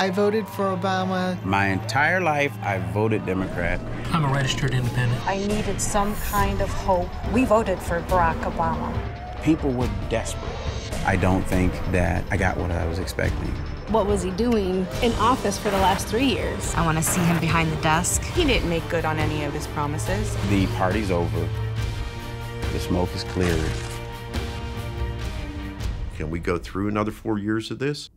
I voted for Obama. My entire life, I voted Democrat. I'm a registered independent. I needed some kind of hope. We voted for Barack Obama. People were desperate. I don't think that I got what I was expecting. What was he doing in office for the last three years? I want to see him behind the desk. He didn't make good on any of his promises. The party's over. The smoke is cleared. Can we go through another four years of this?